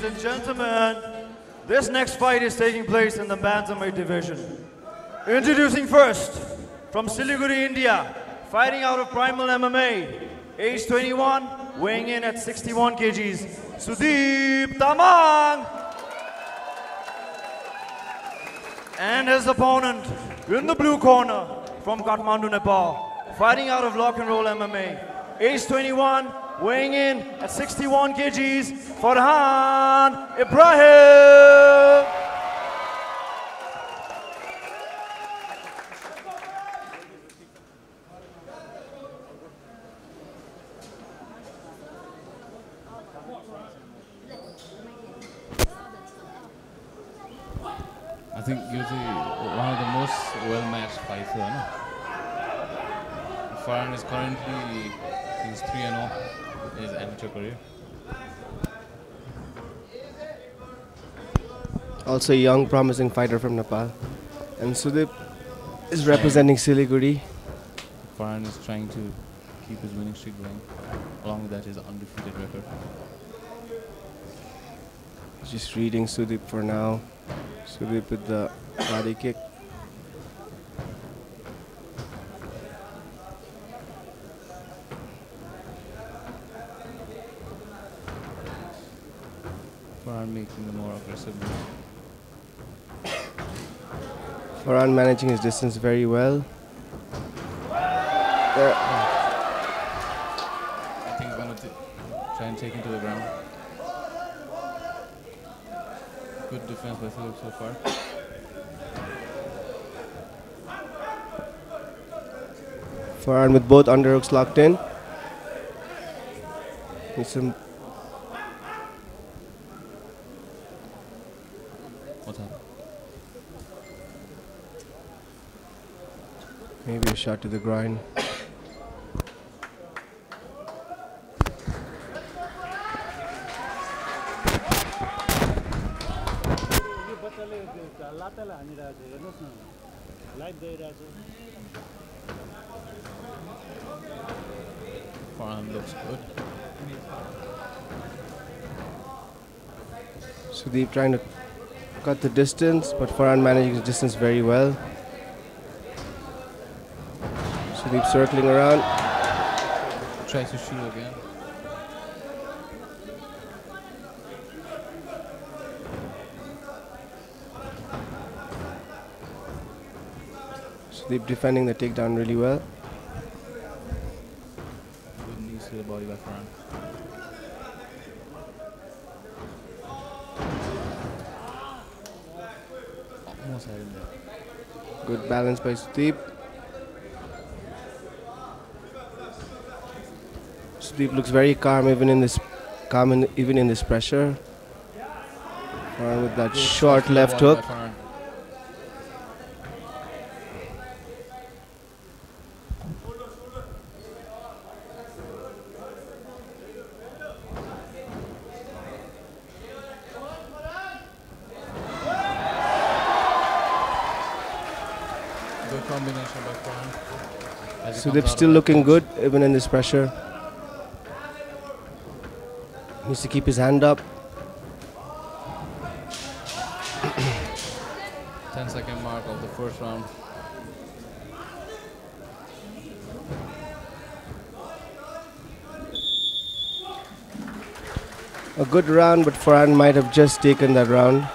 Ladies and gentlemen, this next fight is taking place in the bantamweight division. Introducing first, from Siliguri, India, fighting out of Primal MMA, age 21, weighing in at 61 kgs, Sudip Tamang. And his opponent in the blue corner from Kathmandu, Nepal, fighting out of Lock and Roll MMA, age 21, weighing in at 61 kgs, Farhan Ibrahim. I think you're the, one of the most well-matched fighter. No? Farhan is currently he's 3 and 0 in his amateur career. Also a young, promising fighter from Nepal. And Sudip is representing Siliguri. Farhan is trying to keep his winning streak going. Along with that, his undefeated record. Just reading Sudip for now. Sudip with the body kick. Farhan making the more aggressive move. Farhan managing his distance very well. There. I think he's going to try and take him to the ground. Good defense by Philip so far. Farhan with both underhooks locked in. Need some shot to the groin. Forearm looks good. Sudip trying to cut the distance, but Farhan managing the distance very well. Sudip circling around. Tries to shoot again. Sudip defending the takedown really well. Good knees to the body by Farhan. Almost had him there. Good balance by Sudip. Sudip looks very calm even in this calm in, even in this pressure. With that Good short shots to the left hook. by Farhan. Good combination by Farhan. As he comes Sudip out still looking good even in this pressure. Needs to keep his hand up. 10 second mark of the first round. A good round, but Farhan might have just taken that round.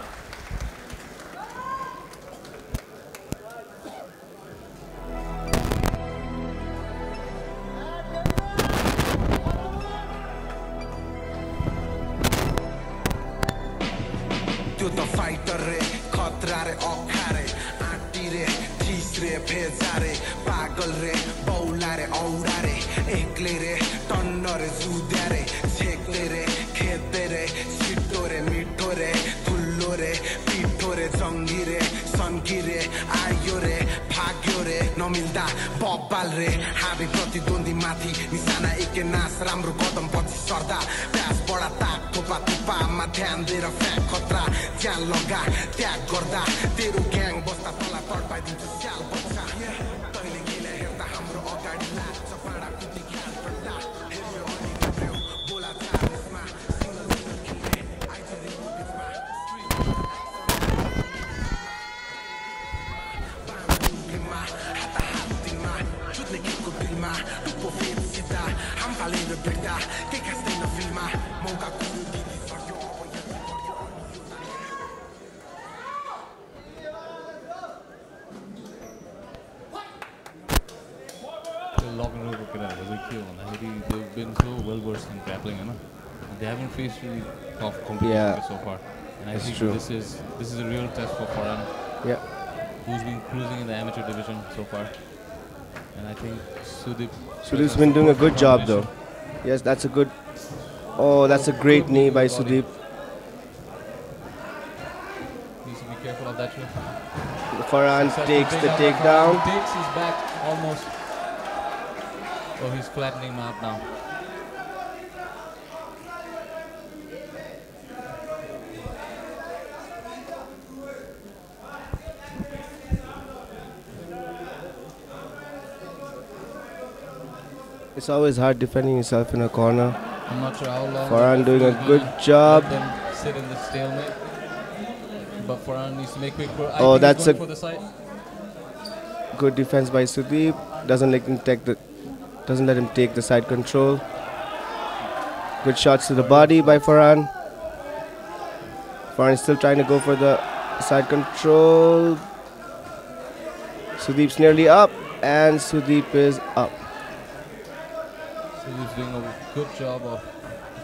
You the fighter রে খতরা রে অখারে আটি রে ঠিস রে ভেজা রে পাগল রে বৌলা রে ঔড়া রে একলে রে টন্ন রে জুদা রে ছেকলে রে খেতে রে সিটো রে মিঠো রে তুল্লো রে পিঠো রে জঙ্গি রে সনকি রে আই नमिल्दा बब्बाल रे हामी प्रतिद्वन्दी माथि निशाना एके नाश राम्रो कदम पछि सर्दा प्यास बडा ताक थोपा थुप्पामा ध्यान दिएर फ्याँक खतरा ज्यान लगा त्याग गर्दा तेरो ग्याङ बस्दा तला तडपाइदिन्छु स्याल They've been so well versed in grappling, you know. They haven't faced ना tough haven't faced any tough competition so far and I think this is Farhan Yeah. who's been cruising in the amateur division so far. And I think Sudip Sudip's been doing a good job though. yes that's a good oh that's a great knee by Sudip. Needs to be careful of that too. Farhan takes the takedown. Takes his back almost Oh, he's flattening him out now. It's always hard defending yourself in a corner. I'm not sure how long. Farhan doing a good job. Let them sit in the stalemate. But Farhan needs to make quick. Oh, that's a- for the side. Good defense by Sudip. Doesn't let him take the doesn't let him take the side control. Good shots to the body by Farhan. Farhan is still trying to go for the side control. Sudip's nearly up, and Sudip is up. Sudip's doing a good job of.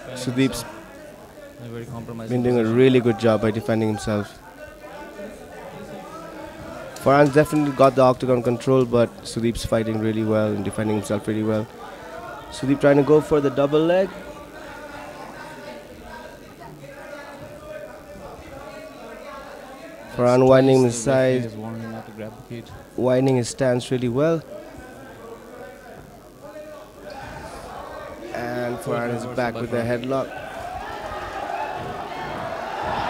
defending Sudip's himself in a been doing a really good job by defending himself. Farhan's definitely got the octagon control, but Sudip's fighting really well and defending himself really well. Sudip trying to go for the double leg. Farhan winding his side, winding his stance really well. And Farhan is back with the headlock.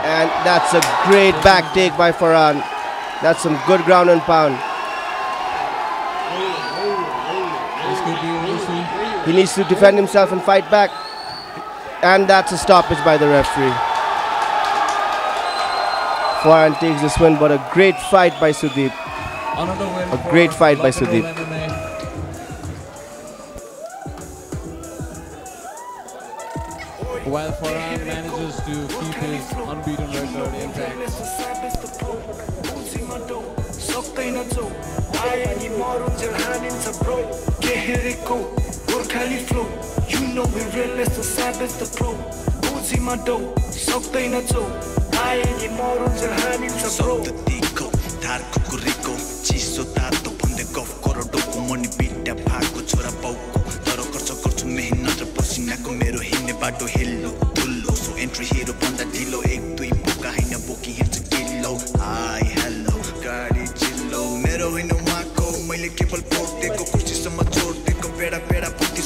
And that's a great back take by Farhan. That's some good ground and pound. This could be over soon. He needs to defend himself and fight back. And that's a stoppage by the referee. Farhan takes this win, but a great fight by Sudip. A great fight by Lock and Roll Sudip. While Farhan manages to keep his unbeaten record intact, Gorkhali flow you know we कुकुरीको चिसो तातो भन्दै गफ money beta छोरा तर खर्च गर्छु मेहनत र पसिनाको मेरो हिँड्ने बाटो हिल्लो धुल्लो। सो एन्ट्री हिरो भन्दा ढिलो एक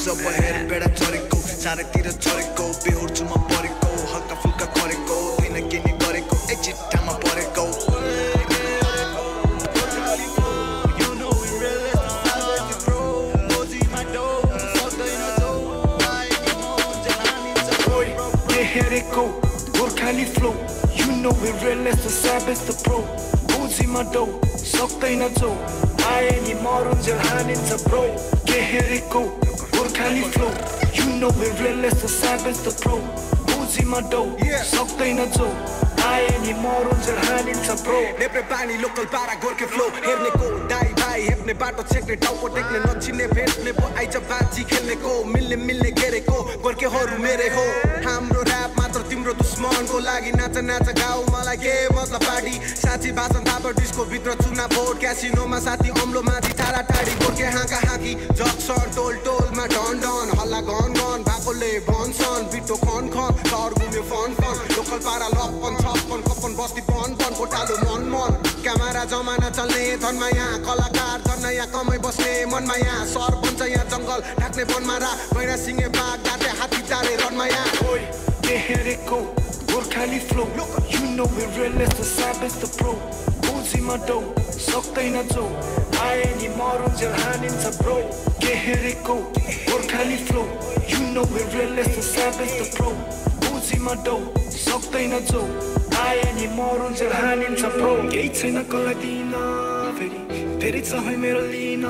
सब हेर बेडा झरेको चारैतिर झरेको बेहोर्छु म परेको हल्का फुल्का गरेको होइन के नि गरेको एक चिट्ठामा परेको हेरेको चो आए नि मरुन्जेल हानिन्छ ब्रो के हेरेको Gorkhali flow you know relentless the savage the pro. बुझीमा डो सक्दैन चो आए नि मरुन्जेल हानिन्छ ब्रो नेप्रे पानी लोकल पारा गोर्खे फ्लो हेर्नेको दाई भाइ हेप्ने बाटो छेक्ने टाउको टेक्ने नचिन्ने भेट्ने पो आइज बाजी खेल्नेको मिल्ने मिल्ने घेरेको गोर्खेहरू मेरै हो हाम्रो ऱ्याप मात्र तिम्रो दुश्मनको लागि नाच नाच गाउ मलाई के मतलब पार्टी? साँची भाषण थापर डिस्को भित्र चुना बोर्ड क्यासिनोमा साथी अम्लो माथि टाढा टाढी गोर्खे हाँका हाँकी। जक्सन टोल टोलमा डन डन हल्ला गन गन भएकोले भन्छन् बिटो खन खन सहर घुम्यो फन फन लोकल पारा लप्पन छप्पन कप्पन बस्ती पन पन कोटालो मन मन। क्यामेरा जमाना चल्ने धनमा यहाँ कलाकार झन् यहाँ कमै बस्ने मनमा यहाँ सहर बन्छ यहाँ जङ्गल ढाक्ने बनमारा गैरा सिङ्गे बाघ गाते हात्ती चारे रनमा यहाँ। ओइ के हेरेको Gorkhali flow you know we relentless the savage the pro. बुझीमा डो सक्दैन जो आए नि मरुन्जेल हानिन्छ ब्रो के हेरेको Gorkhali flow you know we relentless the savage the pro. बुझीमा डो सक्दैन जो आए नि मरुन्जेल हानिन्छ ब्रो केही छैन कसलाई दिन फेरि छ है मेरो लिन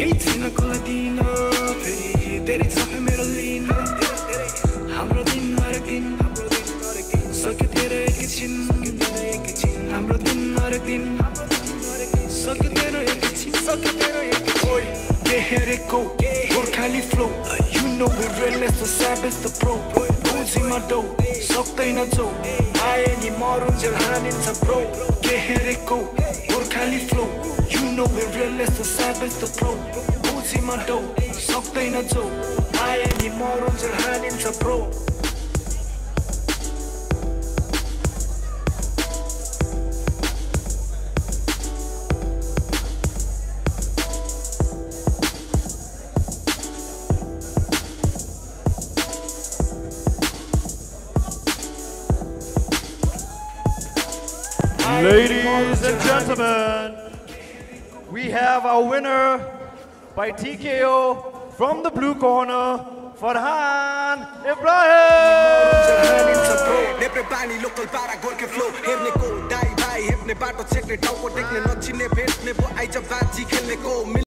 केही छैन कसलाई दिन फेरि धेरै है मेरो लिन तेरो एकैछिन हाम्रो दिन हरेक दिन। सक्यो तेरो एकैछिन सक्यो तेरो एकैछिन के हेरेको? Gorkhali flow you know we relentless the savage the pro बुझीमा डौ सक्दैन चौ आए नि मरुन्जेल हानिन्छ ब्रो के हेरेको? Gorkhali flow you know we real इज द savage the flow बुझीमा डौ सक्दैन चौ आए नि मरुन्जेल हानिन्छ bro Ladies and gentlemen, we have our winner by TKO from the blue corner, Farhan Ibrahim. नेप्रे पानी लोकल पारा गोर्खे फ्लो हेर्नेको दाई भाइ हेप्ने बाटो छेक्ने टाउको टेक्ने नचिन्ने भेट्ने भो आइज बाजी खेल्नेको